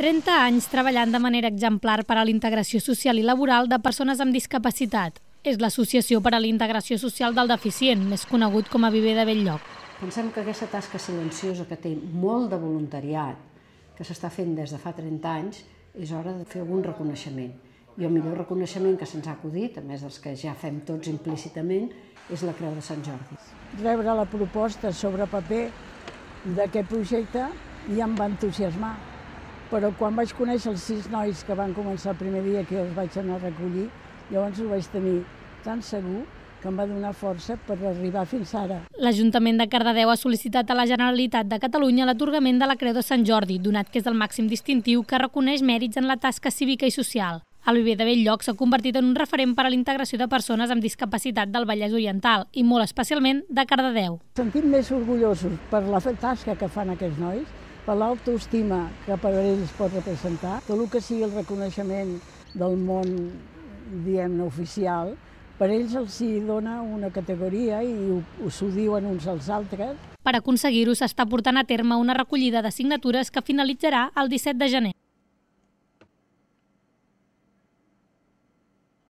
30 anys treballant de manera exemplar per a la integració social i laboral de persones amb discapacitat. És l'Associació per a la Integració Social del Deficient, més conegut com a Viver de Belllloc. Pensem que aquesta tasca silenciosa que té molt de voluntariat, que s'està fent des de fa 30 anys, és hora de fer algun reconeixement. I el millor reconeixement que se'ns ha acudit, a més dels que ja fem tots implícitament, és la Creu de Sant Jordi. Rebre la proposta sobre paper d'aquest projecte ja em va entusiasmar però quan vaig conèixer els sis nois que van començar el primer dia que els vaig anar a recollir, llavors ho vaig tenir tan segur que em va donar força per arribar fins ara. L'Ajuntament de Cardedeu ha sol·licitat a la Generalitat de Catalunya l'atorgament de la Creu de Sant Jordi, donat que és el màxim distintiu que reconeix mèrits en la tasca cívica i social. El Viver de Belllloc s'ha convertit en un referent per a la integració de persones amb discapacitat del Vallès Oriental i molt especialment de Cardedeu. Sentim més orgullosos per la tasca que fan aquests nois per l'autoestima que per ells pot representar, tot el que sigui el reconeixement del món, diguem oficial, per ells els hi dona una categoria i s'ho diuen uns als altres. Per aconseguir-ho s'està portant a terme una recollida de signatures que finalitzarà el 17 de gener.